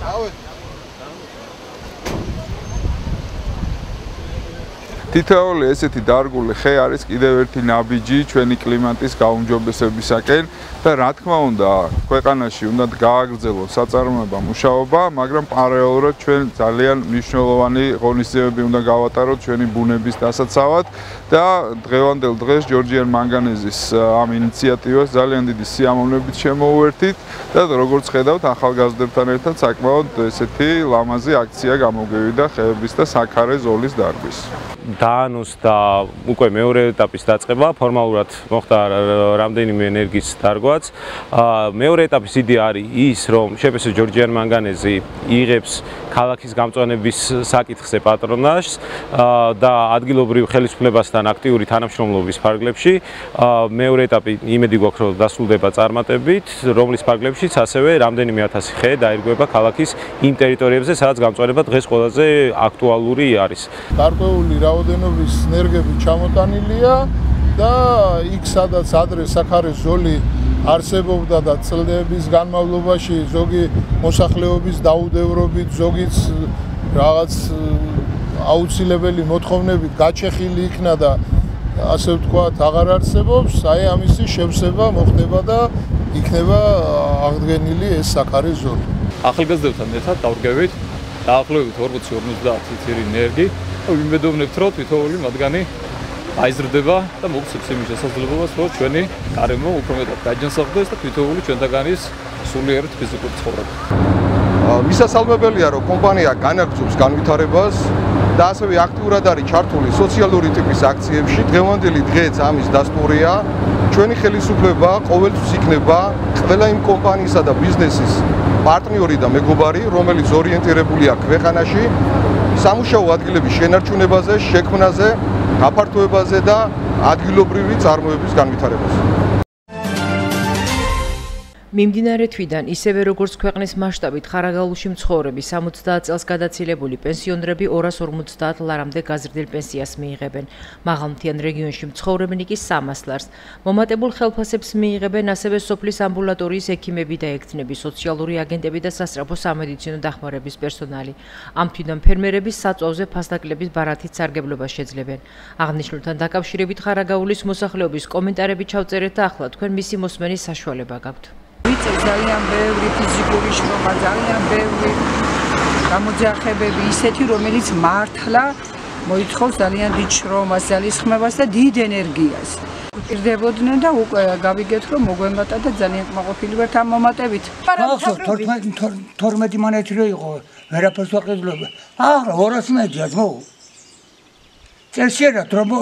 დავედი თითოეული ესეთი დარგული ხე არის კიდევ ერთი ნაბიჯი ჩვენი კლიმატის გაუმჯობესებისაკენ და რა თქმა უნდა, ქვეყანაში უნდა გააგრძელოს საწარმოება მუშაობა, მაგრამ პარალელურად ჩვენ ძალიან მნიშვნელოვანი ღონისძიებები უნდა გავატაროთ ჩვენი ბუნების დასაცავად და დღევანდელ დღეს ჯორჯიან მანგანეზის ამ ინიციატივას ძალიან დიდი სიამოვნებით შემოუერთით და როგორც ხედავთ, ახალგაზრდებთან ერთად საკმაოდ ესეთი ლამაზი აქცია გამოგვივიდა ხეების და საქარე ზოლის დარგვის. დაანოს და უკვე მეორე ეტაპის დაწყება ფორმალურად მოხდა რამდენიმე ენერგიის დარგვაც. მეორე ეტაპის იდეა არის ის, რომ შეფესო ჯორჯიან მანგანეზი იღებს ქალაქის გამწვანების საკითხზე პატრონაჟს და ადგილობრივ ხელისუფლებასთან აქტიური თანამშრომლობის ფარგლებში. მეორე ეტაპი იმედი გვაქვს, რომ დასრულდება წარმატებით, რომლის ფარგლებშიც ასევე რამდენიმე ათასი ხე დაირგვება ქალაქის იმ ტერიტორიებზე, სადაც გამწვანება დღეს ყველაზე აქტუალური არის. გარკვეული რა რაოდენობის ენერგები ჩამოტანილია და იქ სადაც ადრე საქარის ზოლი არსებობდა და წლების განმავლობაში ზოგი მოსახლეობის დაუდევრობით ზოგიც რაღაც აუცილებელი მოთხოვნებით გაჩეხილი იქნა და ასე ვთქვათ, აღარ არსებობს, აი ამისი შევსება მოხდება და იქნება აღდგენილი ეს საქარის ზოლი. ახალგაზრდებთან ერთად დავრგებით დაახლოებით 40-50 ციცერი ენერგი ვიმედოვნებთ, რომ თითოეული მათგანი აიზრდება და მოგცემს იმის შესაძლებლობას, რომ ჩვენი გარემო უფრო მეტად დაჯანსაღდეს და თითოეული ჩვენთაგანის სულიერ ფიზიკურ ცხოვრება. მისასალმებელია, რომ კომპანია განაგრძობს განვითარებას და ასევე აქტიურად არის ჩართული სოციალური ტიპის აქციებში. დღევანდელი დღეც ამის დასტურია. ჩვენი ხელისუფლება ყოველთვის იქნება ყველა იმ კომპანიისა და ბიზნესის პარტნიორი და მეგობარი, რომელიც ორიენტირებულია ქვეყანაში სამუშაო ადგილების შენარჩუნებაზე, შექმნაზე, გაფართოებაზე და ადგილობრივი წარმოების განვითარებაზე. მიმდინარე თვიდან ისევე როგორც ქვეყნის მასშტაბით ხარაგალუში მცხოვრები 70 წელს გადაცილებული პენსიონერები 250 ლარამდე გაზრდილ პენსიას მიიღებენ. მაღალმთიან რეგიონში მცხოვრებნი კი 300 ლარს. მომატებულ ხელფასებს მიიღებენ ასევე სოფლის ამბულატორიის ექიმები და ექთნები, სოციალური აგენტები და სასწრაფო სამედიცინო დახმარების პერსონალი. ამ თვიდან ფერმერები საწვავზე ფასდაკლების ბარათით სარგებლობას შეძლებენ. აღნიშნულთან დაკავშირებით ხარაგაულის მოსახლეობის კომენტარები ჩავწერეთ და ახლა თქვენ მისი მოსმენის საშუალება გაქვთ. ვიწევ ძალიან ბევრი ფიზიკური შრომა, ძალიან ბევრი გამოძახებები, ისეთი, რომელიც მართლა მოითხოვს ძალიან დიდ შრომას, ძალისხმევას და დიდ ენერგიას. ვკირდებოდნენ და უკვე გავიგეთ, რომ მოგვემატა და ძალიან კმაყოფილი ვართ ამ მომატებით. ახლა 12 12 მონეთი რო იყო, ვერაფერს ვაყიდლებ. ახლა 200 მეტია ძმო. წელსიერად რომ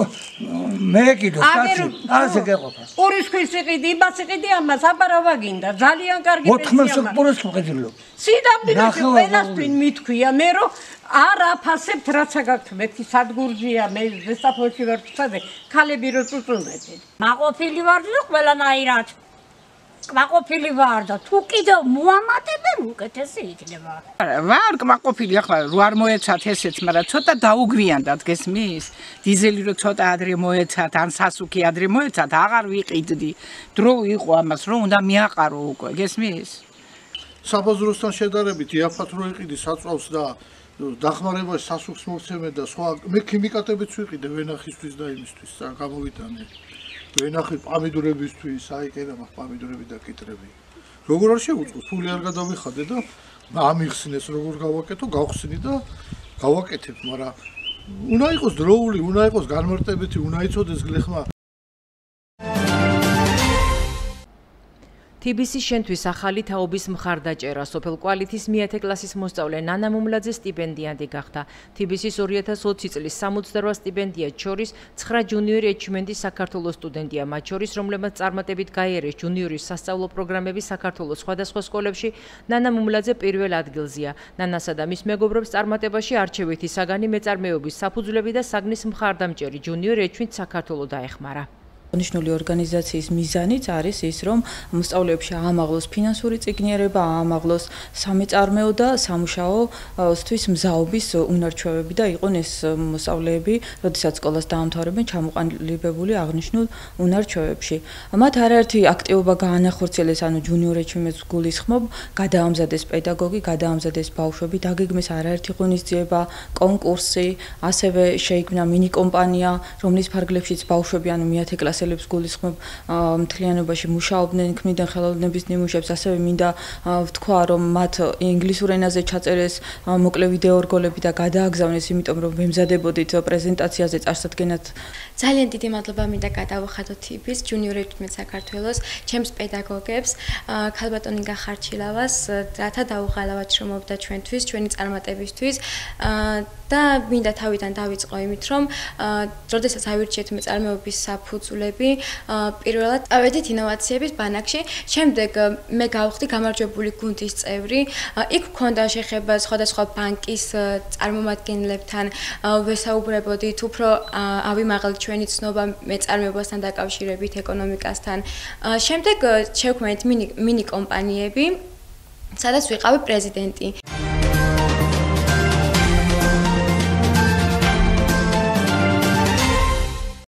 მე კიდო კაცი ასე გეყოფა პურის ქვის იყიდი იმას იყიდი ამას აბარავა გინდა ძალიან კარგი პენსია 80 პურის ყიდლო სიდამდვილეში ყველასთვის მithქვია მე რომ არ აფასებთ რაც აგაქვთ მეთი სადგურჯია მე ზესაფოში ვარ წაზე ქალები რო წუწუნდეთ. მაყოფილი ვარ და ყველანაირად კმაყოფილი ვარ და თუ კიდევ მოამატებენ უკეთესი იქნება. ვარ კმაყოფილი ახლა რო არ მოეცათ ესეც, მაგრამ ცოტა დაუგვიანდათ გესმის? დიზელი რო ცოტა ადრე მოეცათ, ან სასუქი ადრე მოეცათ, აღარ ვიყიდდი. დრო იყო ამას, რომ უნდა მიაყარო უკვე, გესმის? საფაზროსთან შედარებით იაფათ რო იყიდი საწვავს და დახმარებაში სასუქს მოცემე და სხვა მე ქიმიკატებიც ვიყიდე ვენახისთვის და იმისთვის, გამოვიტანე. ვენახი პამიდურებისთვის, აი კერა მაგ პამიდურები და კიტრები. როგორ არ შეუწყო, ფული არ გადავიხადე და ამიხსნეს როგორ გავაკეთო, გავხსნი და გავაკეთებ, მაგრამ უნდა იყოს დროული, უნდა იყოს განმარტებითი, უნდა იცოდეს გლეხმა TBC-ს შენთვის ახალი თაობის მხარდაჭერა სოფელ კვალითის მეათე კლასის მოსწავლე ნანა მომლაძე სტიპენდიანტი გახდა. TBC-ს 2020 წლის 68 სტიპენდია შორის 9 ჯუნიორი ეჩმენდის საქართველოს სტუდენტია, მათ შორის რომლებმაც წარმატებით გაიარეს ჯუნიორის სასწავლო პროგრამები საქართველოს სხვადასხვა სკოლებში, ნანა მომლაძე პირველ ადგილზეა. ნანასა და მის მეგობრებს წარმატებაში არჩევითი საგანი მეწარმეობის საფუძვლები და საგნის მხარდამჭერი ჯუნიორი ეჩმენდ საქართველოს დაეხმარა. ნიშნული ორგანიზაციის მიზანიც არის ის, რომ მოსწავლეებში აამაღლოს ფინანსური წიგნიერება, აამაღლოს სამეწარმეო და სამუშაოსთვის მზაობის უნარჩვევები და იყვნენ ეს მოსწავლეები, როდესაც სკოლას დაამთავრებენ, ჩამოყალიბებული აღნიშნულ უნარჩვევებში. მათ არაერთი აქტივობა გაანახორციელეს, ანუ ჯუნიორებში მეც გულისხმობ, გადაამზადეს პედაგოგი, გადაამზადეს ბავშვები, დაგეგმეს არაერთი ღონისძიება, კონკურსი, ასევე შეიქმნა მინი კომპანია, რომლის ფარგლებშიც ბავშვები, ანუ მეათე კლასი მასალებს გულისხმობ მთლიანობაში მუშაობდნენ ქმნიდან ხელოვნების ნიმუშებს ასევე მინდა ვთქვა რომ მათ ინგლისურ ენაზე ჩაწერეს მოკლე ვიდეო რგოლები და გადააგზავნეს იმიტომ რომ ვემზადებოდით პრეზენტაციაზე წარსადგენად. ძალიან დიდი მადლობა მინდა გადავხადოთ იბის ჯუნიორებს მე საქართველოს ჩემს პედაგოგებს ქალბატონი გახარჩილავას რათა დაუღალავად შრომობდა ჩვენთვის ჩვენი წარმატებისთვის და მინდა თავიდან დავიწყო იმით რომ როდესაც ავირჩიეთ მეწარმეობის საფუძვლები პირველად ავედით ინოვაციების ბანაკში. შემდეგ მე გავხდი გამარჯვებული გუნდის წევრი. იქ მქონდა შეხება სხვადასხვა ბანკის წარმომადგენლებთან. ვესაუბრებოდით უფრო ავიმაღლეთ ჩვენი ცნობა მეწარმეობასთან დაკავშირებით ეკონომიკასთან. შემდეგ შევქმნით მინი მინი კომპანიები სადაც ვიყავი პრეზიდენტი